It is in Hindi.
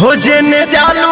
हो जेने जालू